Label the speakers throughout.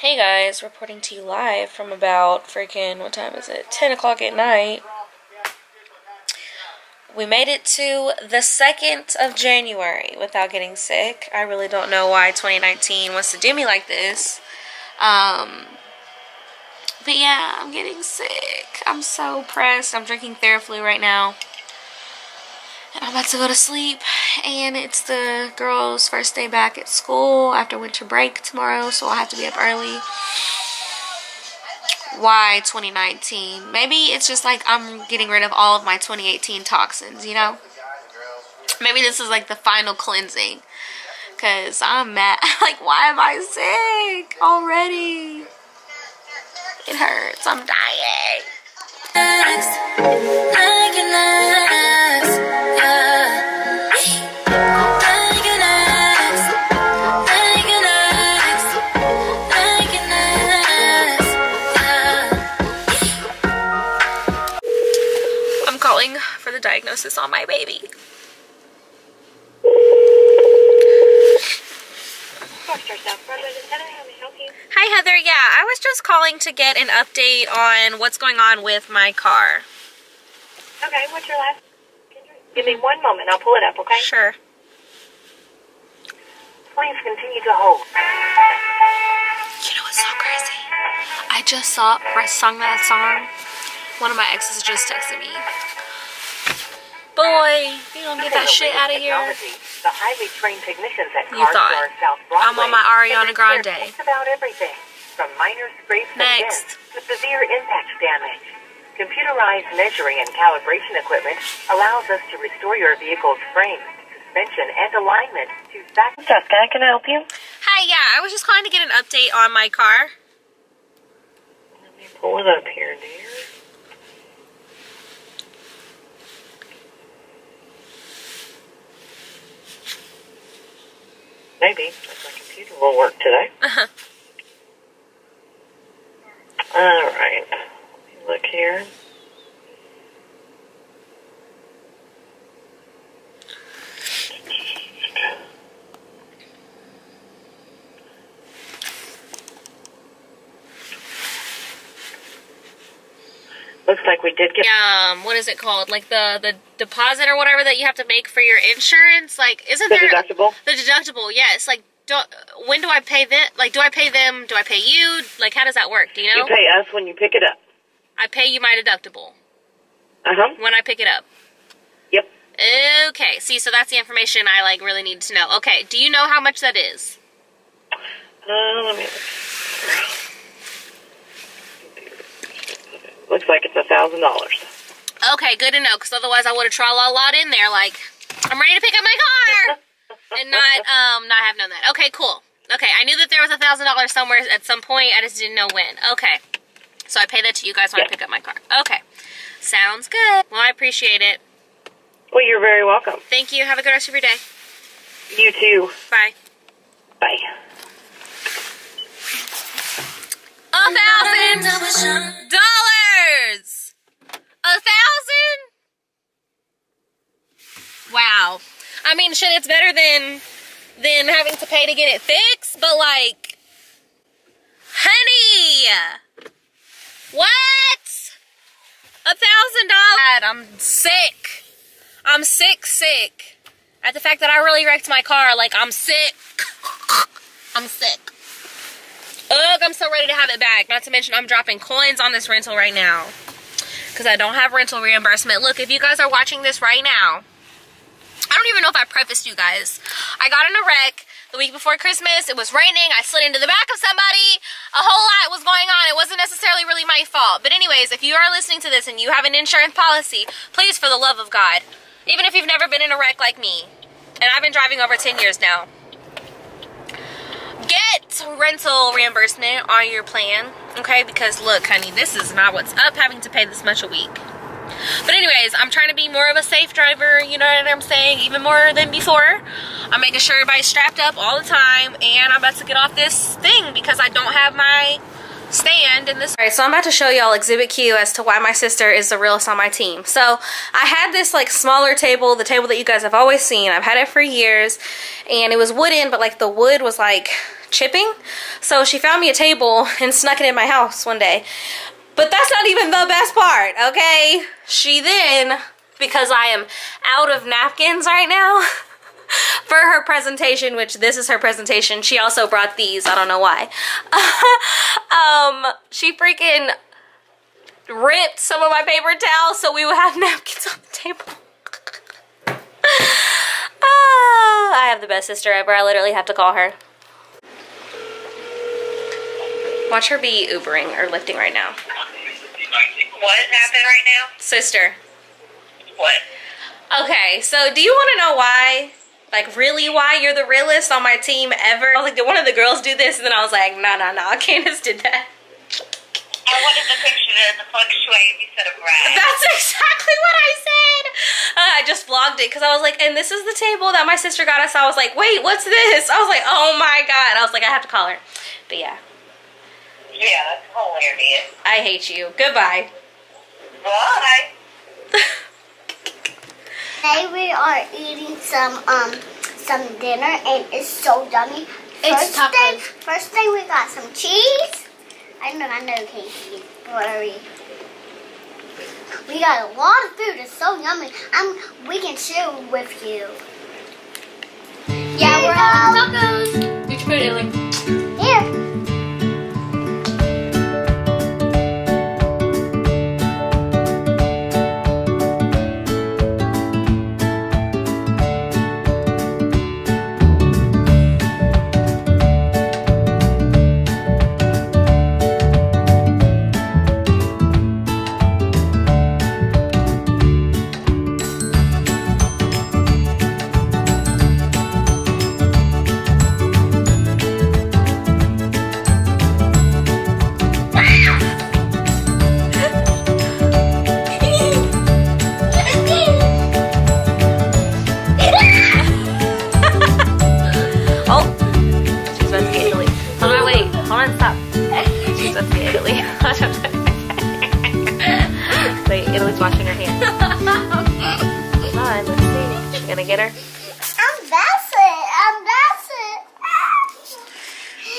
Speaker 1: Hey guys, reporting to you live from about freaking, what time is it? 10 o'clock at night. We made it to the 2nd of January without getting sick. I really don't know why 2019 wants to do me like this. Um, but yeah, I'm getting sick. I'm so pressed. I'm drinking Theraflu right now. I'm about to go to sleep. And it's the girls' first day back at school after winter break tomorrow. So I'll have to be up early. Why 2019? Maybe it's just like I'm getting rid of all of my 2018 toxins, you know? Maybe this is like the final cleansing. Because I'm mad. like, why am I sick already? It hurts. I'm dying. I'm the on my baby. Hi Heather, yeah, I was just calling to get an update on what's going on with my car.
Speaker 2: Okay, what's your last? Give me one moment. I'll pull it up, okay?
Speaker 1: Sure.
Speaker 2: Please continue to hold.
Speaker 1: You know what's so crazy? I just saw, I sung that song. One of my exes just texted me. Boy, you don't get that shit out of here.
Speaker 2: The highly trained technicians at
Speaker 1: You thought.
Speaker 2: Car Store South Broadway
Speaker 1: I'm on my Ariana Grande.
Speaker 2: Just about everything, from minor scrapes and
Speaker 1: Next.
Speaker 2: dents to severe impact damage. Computerized measuring and calibration equipment allows us to restore your vehicle's frame, suspension, and alignment to back. Jessica, can I help you?
Speaker 1: Hi, yeah, I was just calling to get an update on my car.
Speaker 2: Let me pull it up here, dear. Maybe if my computer will work today.
Speaker 1: Uh-huh.
Speaker 2: All right. Let me look here. Like we did get.
Speaker 1: Um, what is it called? Like the the deposit or whatever that you have to make for your insurance. Like, isn't
Speaker 2: The
Speaker 1: there
Speaker 2: deductible?
Speaker 1: the deductible? It's like, do, when do I pay them? Like, do I pay them? Do I pay you? Like, how does that work? Do you know?
Speaker 2: You pay us when you pick it up.
Speaker 1: I pay you my deductible
Speaker 2: Uh huh.
Speaker 1: when I pick it up.
Speaker 2: Yep.
Speaker 1: Okay, see, so that's the information I like really need to know. Okay, do you know how much that is?
Speaker 2: Uh, let me. Looks like it's a thousand dollars.
Speaker 1: Okay, good to know, because otherwise I would have tra a lot in there like, I'm ready to pick up my car, and not um not have known that. Okay, cool. Okay, I knew that there was a thousand dollars somewhere at some point. I just didn't know when. Okay, so I pay that to you guys when I pick up my car. Okay, sounds good. Well, I appreciate it.
Speaker 2: Well, you're very welcome.
Speaker 1: Thank you. Have a good rest of your day.
Speaker 2: You too.
Speaker 1: Bye.
Speaker 2: Bye.
Speaker 1: A thousand dollars. A thousand. Wow. I mean, shit, it's better than than having to pay to get it fixed, but like, honey, what? A thousand dollars? I'm sick. I'm sick, sick. At the fact that I really wrecked my car, like I'm sick. I'm sick. Ugh, I'm so ready to have it back. Not to mention, I'm dropping coins on this rental right now. Because I don't have rental reimbursement. Look, if you guys are watching this right now, I don't even know if I prefaced you guys. I got in a wreck the week before Christmas. It was raining. I slid into the back of somebody. A whole lot was going on. It wasn't necessarily really my fault. But anyways, if you are listening to this and you have an insurance policy, please, for the love of God, even if you've never been in a wreck like me, and I've been driving over 10 years now, get rental reimbursement on your plan, okay? Because look, honey, this is not what's up having to pay this much a week. But anyways, I'm trying to be more of a safe driver, you know what I'm saying? Even more than before. I'm making sure everybody's strapped up all the time, and I'm about to get off this thing because I don't have my stand in this. All right, so I'm about to show y'all Exhibit Q as to why my sister is the realest on my team. So I had this like smaller table, the table that you guys have always seen. I've had it for years, and it was wooden, but like the wood was like chipping. So she found me a table and snuck it in my house one day. But that's not even the best part, okay? She then, because I am out of napkins right now, for her presentation, which this is her presentation, she also brought these. I don't know why. um, she freaking ripped some of my paper towels so we would have napkins on the table. oh, I have the best sister ever. I literally have to call her. Watch her be Ubering or lifting right now.
Speaker 3: What happened right now?
Speaker 1: Sister.
Speaker 3: What?
Speaker 1: Okay, so do you want to know why? Like, really, why you're the realest on my team ever? I was like, did one of the girls do this? And then I was like, no, no, no, Candace did that.
Speaker 3: I wanted the picture the fluctuate instead of rag.
Speaker 1: That's exactly what I said. Uh, I just vlogged it because I was like, and this is the table that my sister got us. I was like, wait, what's this? I was like, oh my God. I was like, I have to call her. But yeah,
Speaker 3: Yeah, that's hilarious.
Speaker 1: I hate you. Goodbye.
Speaker 3: Bye.
Speaker 4: Today we are eating some um some dinner and it's so yummy.
Speaker 5: It's
Speaker 4: first thing, first thing we got some cheese. I know I know Casey, worry. We got a lot of food. It's so yummy. I'm we can share with you.
Speaker 5: Yeah,
Speaker 4: Here
Speaker 5: we're
Speaker 4: you
Speaker 5: having
Speaker 4: go.
Speaker 5: tacos. Did you put
Speaker 1: wait, washing her hands. Come on, let's see. You gonna get her?
Speaker 4: I'm Bassett. I'm Bassett.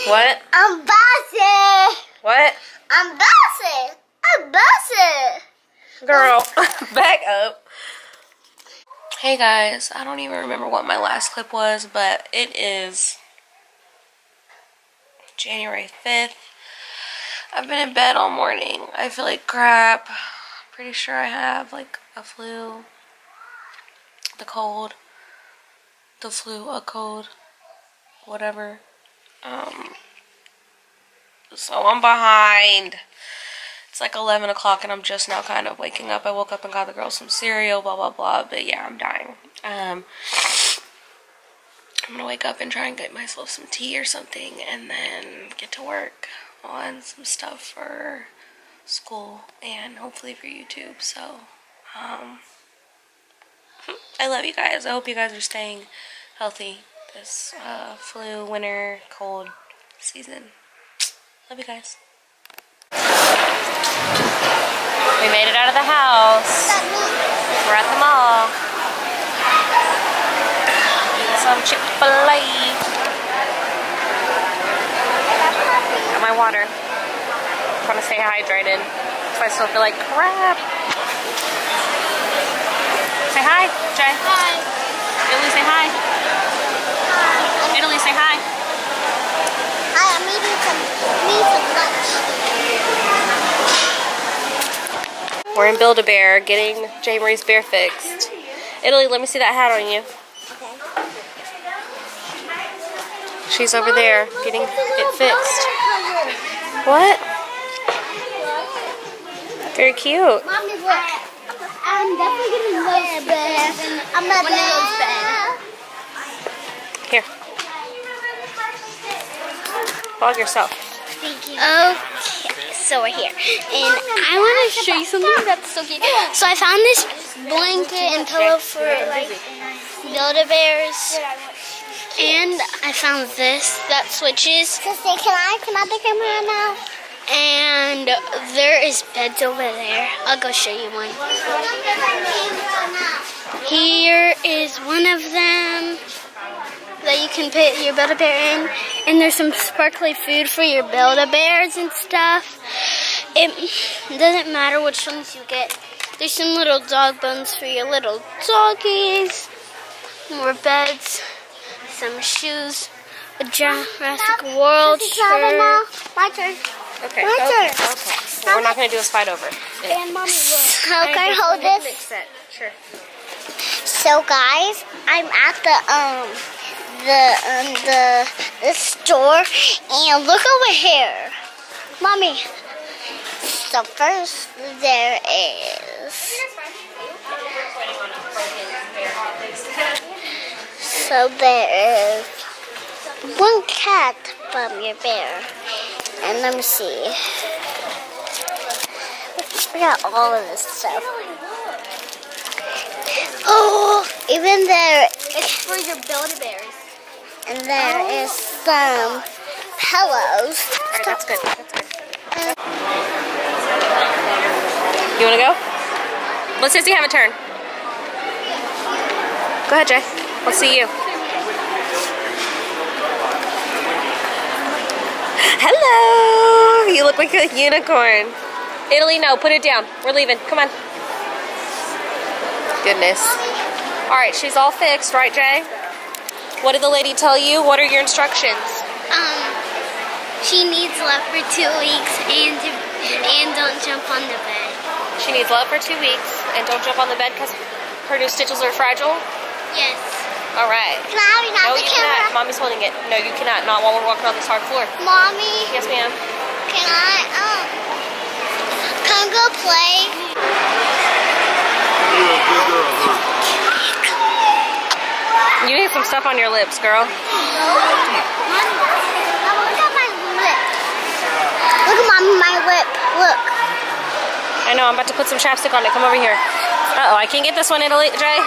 Speaker 1: What?
Speaker 4: I'm Bassett.
Speaker 1: What?
Speaker 4: I'm Bassett. I'm Bassett.
Speaker 1: Girl, back up. Hey guys, I don't even remember what my last clip was, but it is January 5th. I've been in bed all morning. I feel like crap. Pretty sure I have like a flu, the cold, the flu, a cold, whatever. Um, so I'm behind. It's like 11 o'clock and I'm just now kind of waking up. I woke up and got the girls some cereal, blah, blah, blah. But yeah, I'm dying. Um, I'm to wake up and try and get myself some tea or something and then get to work on some stuff for school and hopefully for YouTube. So, um, I love you guys. I hope you guys are staying healthy this uh, flu, winter, cold season. Love you guys. We made it out of the house. We're at the mall. Some Chick-fil-A. Got my water. Trying to stay hydrated. So I still feel like crap. Say hi, Jay. Hi. Italy, say hi. Italy, say hi.
Speaker 4: I am eating some lunch.
Speaker 1: We're in Build-A-Bear getting Jaemarie's bear fixed. Italy, let me see that hat on you. She's over there getting it fixed. What? Very cute.
Speaker 4: Mommy, look. I'm definitely getting those bear. I'm a bear.
Speaker 1: Here. Vlog yourself. Thank you.
Speaker 5: Okay, so we're here, and I want to show you something that's so cute. So I found this blanket and pillow for like Build-A-Bears, and I found this that switches,
Speaker 4: Sister, can I can I the camera now?
Speaker 5: And there is beds over there. I'll go show you one. Here is one of them. that you can put your Build-A-Bear in. And there's some sparkly food for your Build-A-Bears and stuff. It doesn't matter which ones you get. There's some little dog bones for your little doggies. More beds. Some shoes. A Jurassic World shirt.
Speaker 4: My turn.
Speaker 1: Okay.
Speaker 4: My
Speaker 1: okay.
Speaker 4: turn.
Speaker 1: Okay. Well, we're not gonna do this fight over. it.
Speaker 4: And mommy, look. How can I hold this?
Speaker 1: Mix it. Sure.
Speaker 4: So guys, I'm at the um the um the the store and look over here. Mommy. So first there is so there is one cat from your bear. And let me see. We got all of this stuff. Oh, even there
Speaker 5: It's for your Build-A-Bears.
Speaker 4: and there is some pillows.
Speaker 1: All right, that's good. That's good. You wanna go? Let Sissy have a turn. Go ahead, Jay. We'll see you. Hello! You look like a unicorn. Italy, no, put it down. We're leaving. Come on. Goodness. All right, she's all fixed, right, Jay? What did the lady tell you? What are your instructions?
Speaker 5: Um, she needs love for two weeks and and don't jump on the bed.
Speaker 1: She needs love for two weeks and don't jump on the bed because her new stitches are fragile.
Speaker 5: Yes.
Speaker 1: All right.
Speaker 4: Mommy, not
Speaker 1: No,
Speaker 4: the
Speaker 1: you cannot.
Speaker 4: camera.
Speaker 1: Mommy's holding it. No, you cannot. Not while we're walking on this hard floor.
Speaker 4: Mommy,
Speaker 1: Yes, ma'am.
Speaker 4: can I um can go play?
Speaker 1: You need some stuff on your lips, girl.
Speaker 4: Look at my lip. Look at mommy, my lip. Look.
Speaker 1: I know. I'm about to put some chapstick on it. Come over here. Uh oh, I can't get this one, Italy. Jay,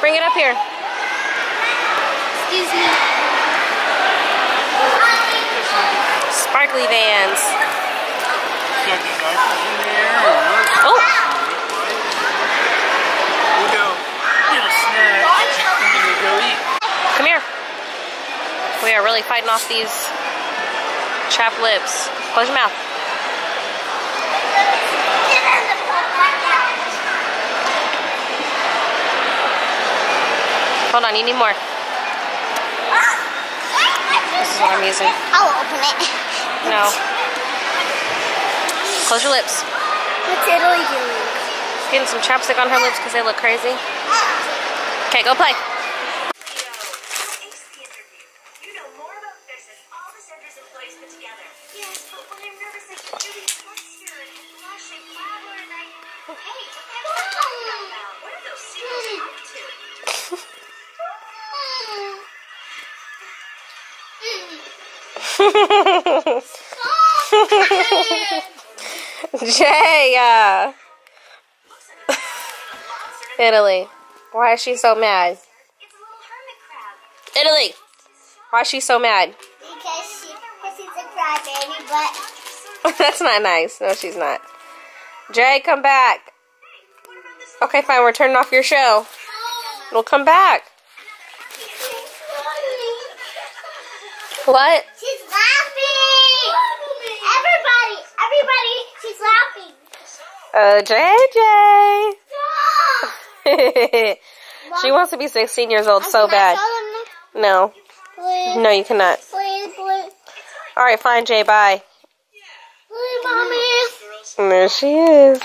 Speaker 1: bring it up here.
Speaker 5: Excuse me.
Speaker 1: Sparkly vans. Oh, come here. We are really fighting off these chapped lips. Close your mouth. Hold on, you need more. This is what I'm using.
Speaker 4: I'll open it.
Speaker 1: No. Close your lips.
Speaker 4: What's Italy doing?
Speaker 1: Getting some chapstick on her lips because they look crazy. Okay, go play. Jay, uh, Italy. Why is she so mad?
Speaker 2: It's a little hermit crab.
Speaker 1: Italy. Why is she so mad?
Speaker 4: Because she, she's a crybaby, but
Speaker 1: That's not nice. No, she's not. Jay, come back. Okay, fine. We're turning off your show. We'll come back. What?
Speaker 4: she's laughing. Everybody, everybody, she's laughing.
Speaker 1: Uh, Jay, Jay. she wants to be 16 years old so bad. No.
Speaker 4: Please,
Speaker 1: No, you cannot.
Speaker 4: please, please,
Speaker 1: All right, fine, Jay. Bye.
Speaker 4: please, mommy.
Speaker 1: And there she is.